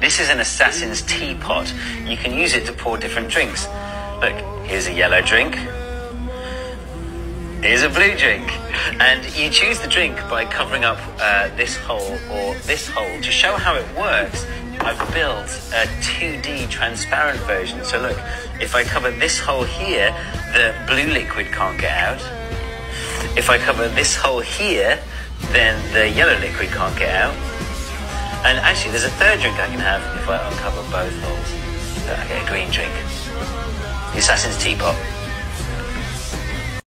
This is an assassin's teapot. You can use it to pour different drinks. Look, here's a yellow drink. Here's a blue drink. And you choose the drink by covering up uh, this hole or this hole. To show how it works, I've built a 2D transparent version. So look, if I cover this hole here, the blue liquid can't get out. If I cover this hole here, then the yellow liquid can't get out. And actually, there's a third drink I can have if I uncover both holes. So I get a green drink. The Assassin's Teapot.